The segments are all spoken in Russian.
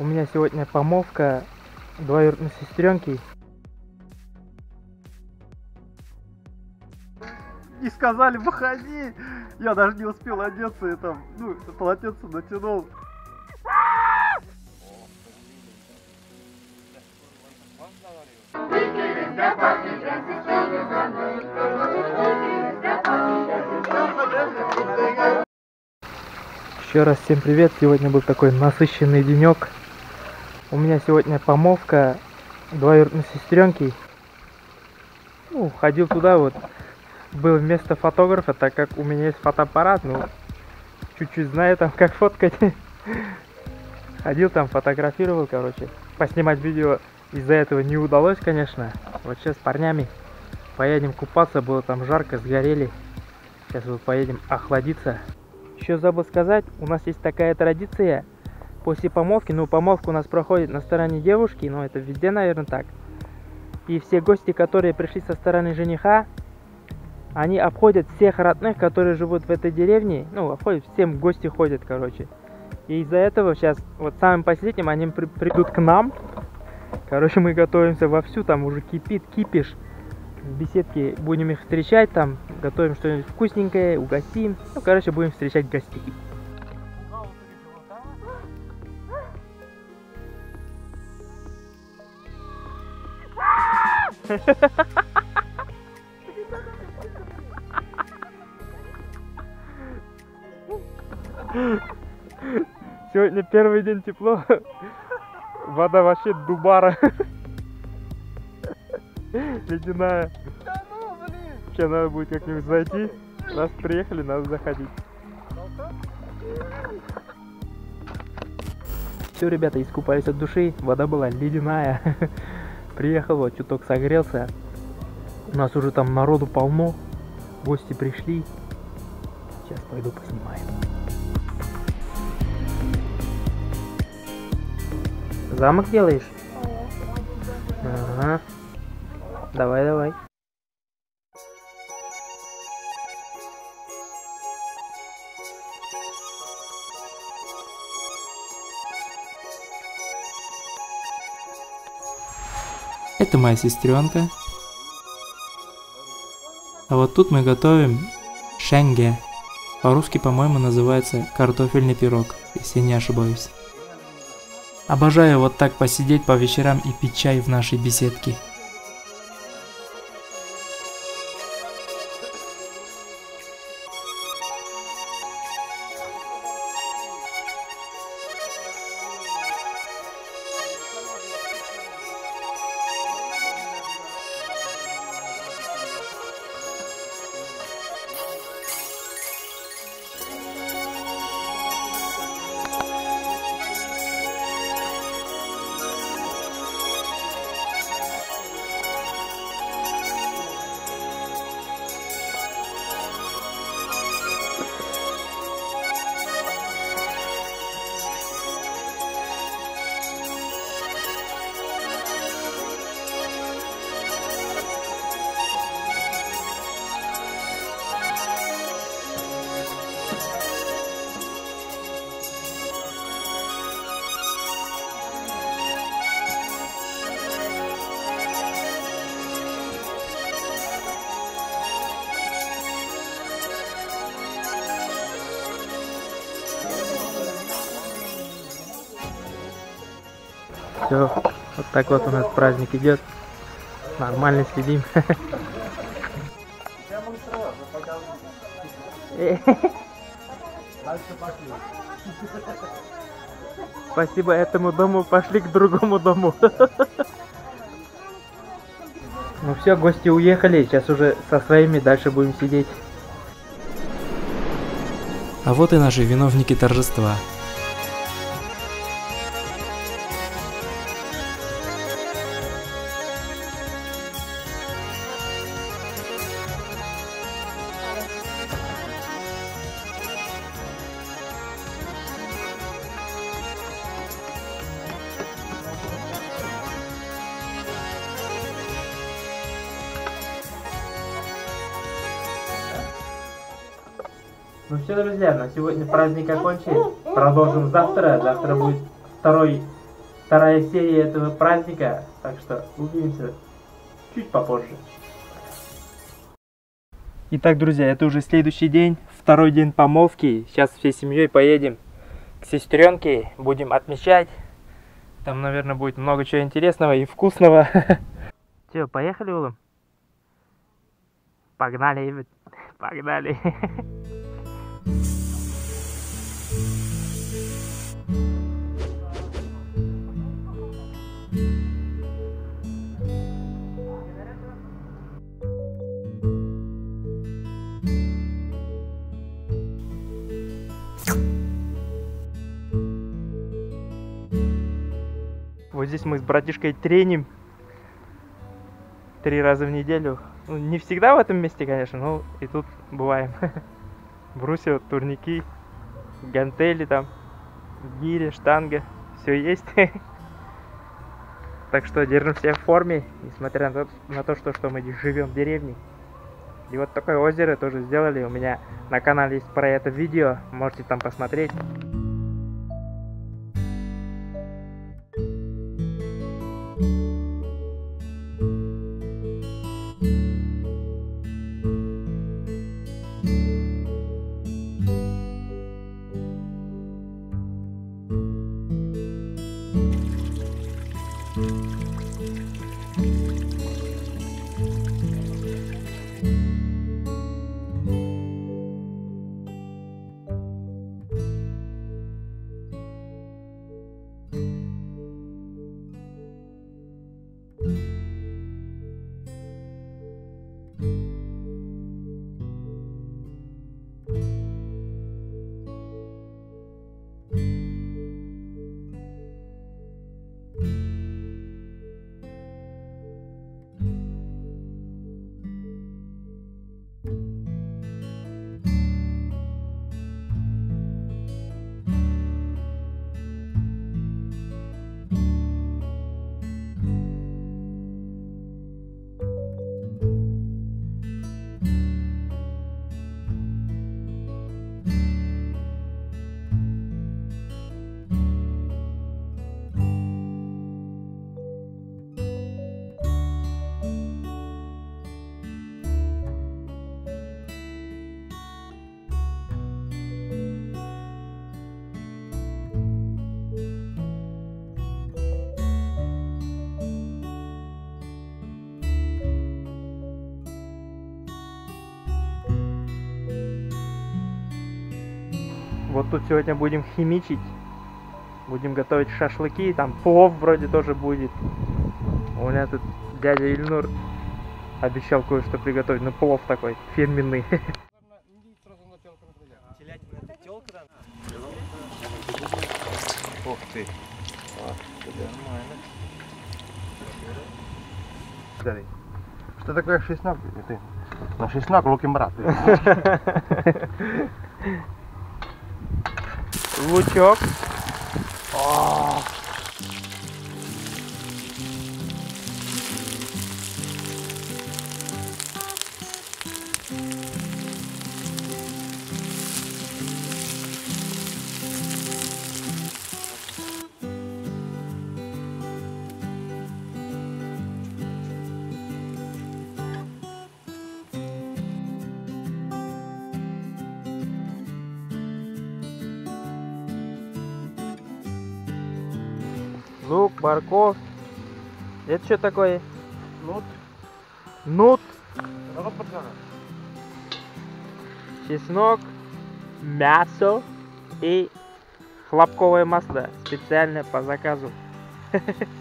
У меня сегодня помолвка двоюродной сестренки. И сказали, выходи. Я даже не успел одеться, и там, ну, полотенце натянул. Еще раз всем привет. Сегодня был такой насыщенный денек. У меня сегодня помолвка двоюродной сестренки. Ну, ходил туда вот. Был вместо фотографа, так как у меня есть фотоаппарат, ну, чуть-чуть знаю там, как фоткать. Ходил там, фотографировал, короче. Поснимать видео из-за этого не удалось, конечно. Вот сейчас с парнями поедем купаться, было там жарко, сгорели. Сейчас вот поедем охладиться. Еще забыл сказать, у нас есть такая традиция после помолвки, ну помолвка у нас проходит на стороне девушки, но это везде, наверное, так. И все гости, которые пришли со стороны жениха, они обходят всех родных, которые живут в этой деревне, ну, обходят, всем гости ходят, короче. И из-за этого сейчас, вот самым последним, они при придут к нам. Короче, мы готовимся вовсю, там уже кипит, кипиш в беседке будем их встречать, там готовим что-нибудь вкусненькое, угостим. Ну, короче, будем встречать гостей. Сегодня первый день тепло. Вода вообще дубара. Ледяная. Сейчас надо будет как-нибудь зайти. Раз приехали, надо заходить. Все, ребята, искупались от души. Вода была ледяная. Приехал, вот чуток согрелся. У нас уже там народу полно. Гости пришли. Сейчас пойду поснимаю. Замок делаешь? Ага. Давай, давай. Это моя сестренка. А вот тут мы готовим шенге. По-русски, по-моему, называется картофельный пирог, если не ошибаюсь. Обожаю вот так посидеть по вечерам и пить чай в нашей беседке. Все, вот так вот у нас праздник идет. Нормально следим. Спасибо этому дому, пошли к другому дому. Ну все, гости уехали, сейчас уже со своими дальше будем сидеть. А вот и наши виновники торжества. Все, на сегодня праздник окончен. Продолжим завтра. Завтра будет второй вторая серия этого праздника, так что увидимся чуть попозже. Итак, друзья, это уже следующий день, второй день помолвки. Сейчас всей семьей поедем к сестренке, будем отмечать. Там, наверное, будет много чего интересного и вкусного. Че, поехали, Улам? Погнали, погнали. Вот здесь мы с братишкой треним три раза в неделю. Ну, не всегда в этом месте, конечно, но и тут бываем. Брусья, турники, гантели там, гири, штанга, все есть. Так что держимся в форме, несмотря на то, на то что, что мы живем в деревне. И вот такое озеро тоже сделали. У меня на канале есть про это видео, можете там посмотреть. Вот тут сегодня будем химичить. Будем готовить шашлыки. Там плов вроде тоже будет. У меня тут дядя Ильнур обещал кое-что приготовить. Ну, плов такой фирменный. Ух ты. Нормально. Что такое шестнак? Ты? На шестнак луким брат. Лучок. О! Лук, морковь. Это что такое? Ну, Нут, подгонять. чеснок, мясо и хлопковое масло. Специально по заказу.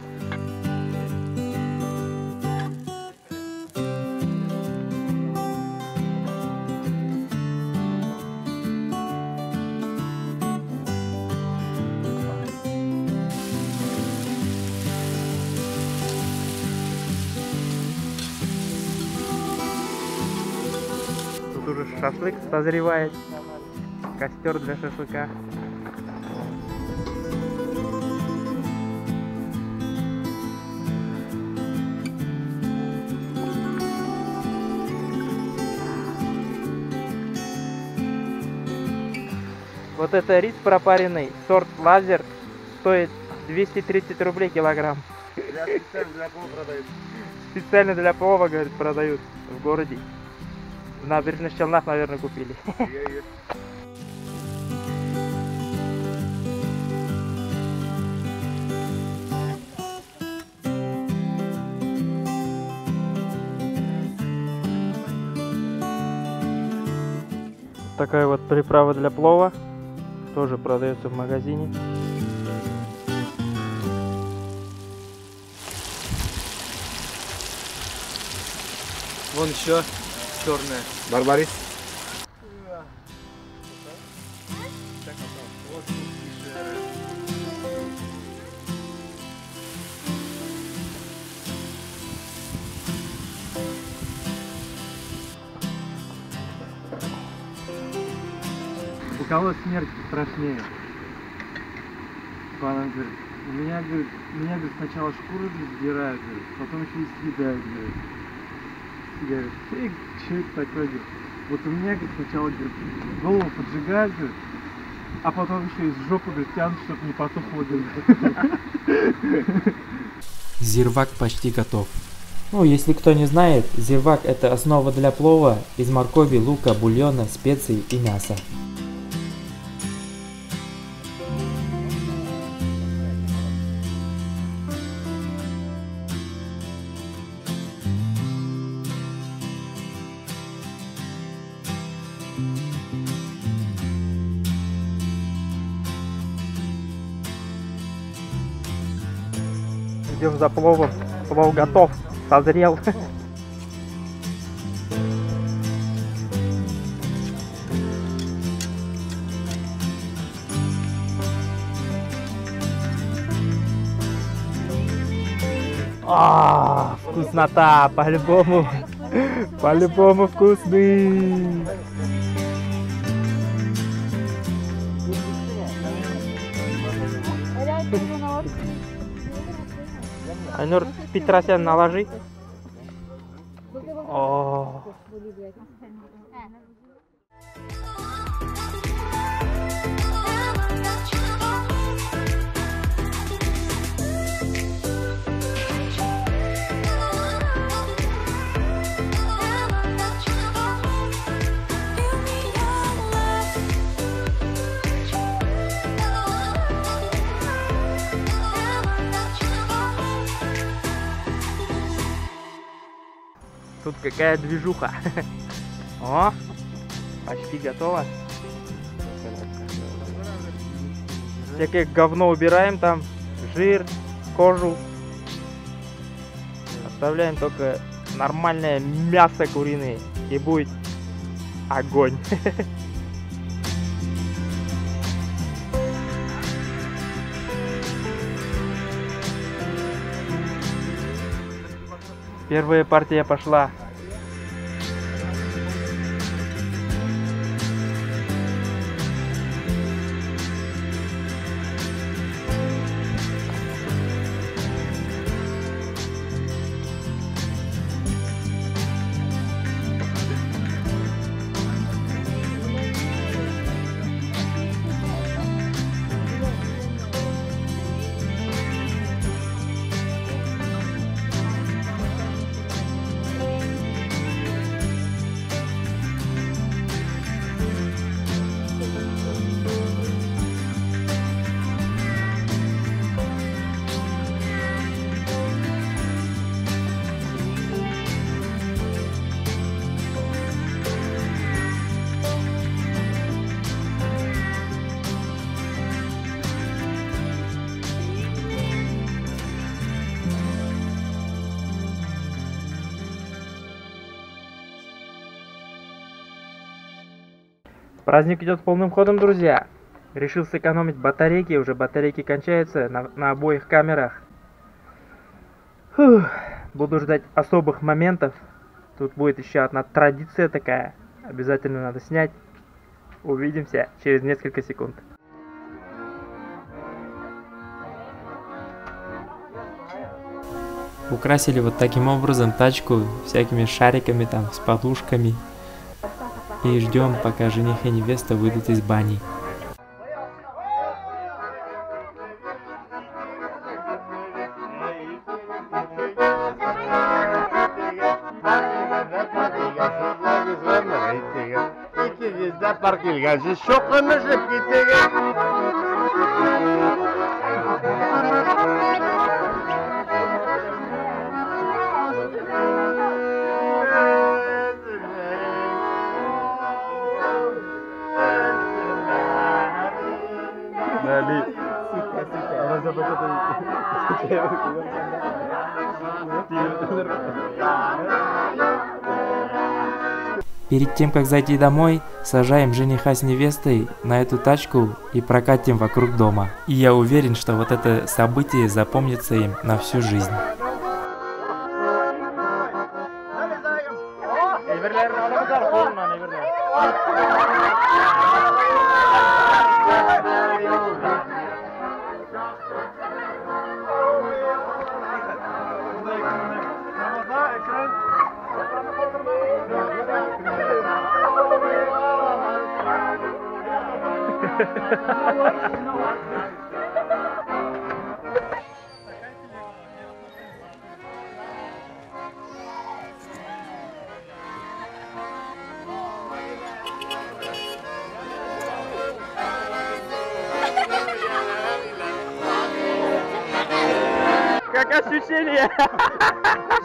шашлык созревает. Костер для шашлыка. Вот это рис пропаренный, сорт лазер, стоит 230 рублей килограмм. Я специально для кого продают. Специально для плова, говорит, продают в городе. В набережных Челнах, наверное, купили. Такая вот приправа для плова. Тоже продается в магазине. Вон еще черная. Барбарис. У кого смерть страшнее? Она говорит, у меня, говорит, меня, говорит, сначала шкуру сдирают, говорит, потом еще и съедают, говорит. Я говорю, фиг, что это такое, говорит. Вот у меня, говорит, сначала, говорит, голову поджигают, говорит, а потом еще из жопы, говорит, тянут, чтобы не потухло, говорит. Зирвак почти готов. Ну, если кто не знает, зирвак это основа для плова из моркови, лука, бульона, специй и мяса. За пловом. Плов готов, созрел. А, вкуснота, по-любому, по-любому вкусный. Айнур, Петросян наложи. О, тут какая движуха. О, почти готово. Всякое говно убираем там, жир, кожу. Оставляем только нормальное мясо куриное и будет огонь. Первая партия пошла. Праздник идет полным ходом, друзья. Решил сэкономить батарейки, уже батарейки кончаются на, на обоих камерах. Фух, буду ждать особых моментов. Тут будет еще одна традиция такая. Обязательно надо снять. Увидимся через несколько секунд. Украсили вот таким образом тачку всякими шариками там, с подушками и ждем, пока жених и невеста выйдут из бани. Партия, я же шоком жив, и Перед тем, как зайти домой, сажаем жениха с невестой на эту тачку и прокатим вокруг дома. И я уверен, что вот это событие запомнится им на всю жизнь. Как ощущение?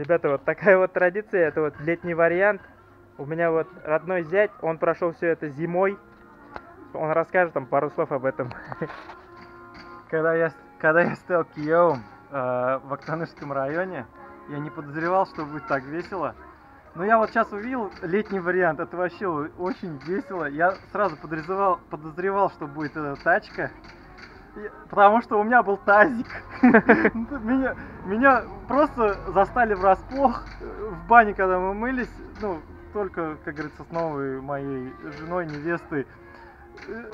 Ребята, вот такая вот традиция, это вот летний вариант. У меня вот родной зять, он прошел все это зимой. Он расскажет там пару слов об этом. Когда я, когда я стал Киевом э, в Актанышском районе, я не подозревал, что будет так весело. Но я вот сейчас увидел летний вариант, это вообще очень весело. Я сразу подозревал, подозревал что будет эта тачка, потому что у меня был тазик. Меня, меня просто застали врасплох э, в бане, когда мы мылись, ну, только, как говорится, с новой моей женой, невестой. Э,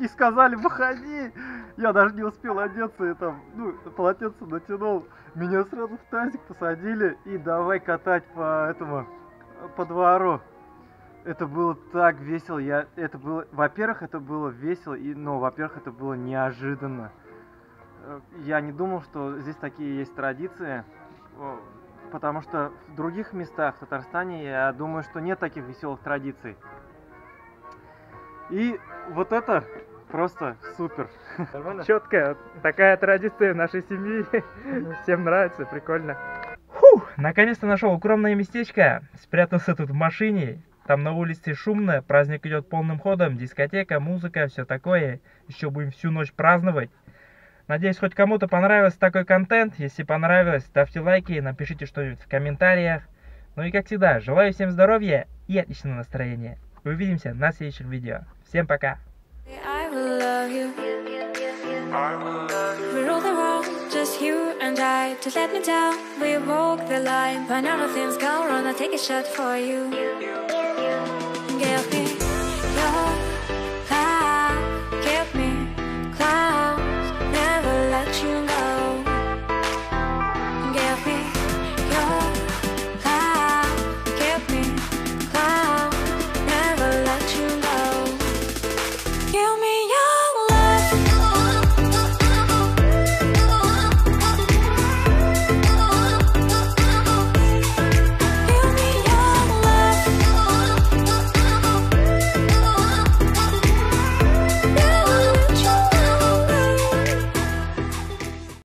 И сказали, выходи. Я даже не успел одеться, и там, ну, полотенце натянул. Меня сразу в тазик посадили и давай катать по этому, по двору. Это было так весело. Я, это было, во-первых, это было весело, и, ну, во-первых, это было неожиданно. Э, Я не думал, что здесь такие есть традиции, потому что в других местах в Татарстане, я думаю, что нет таких веселых традиций. И вот это просто супер. Четко, такая традиция нашей семьи. Всем нравится, прикольно. Фух, наконец-то нашел укромное местечко. Спрятался тут в машине. Там на улице шумно, праздник идет полным ходом, дискотека, музыка, все такое. Еще будем всю ночь праздновать. Надеюсь, хоть кому-то понравился такой контент. Если понравилось, ставьте лайки, напишите что-нибудь в комментариях. Ну и как всегда, желаю всем здоровья и отличного настроения. Увидимся на следующих видео. Всем пока!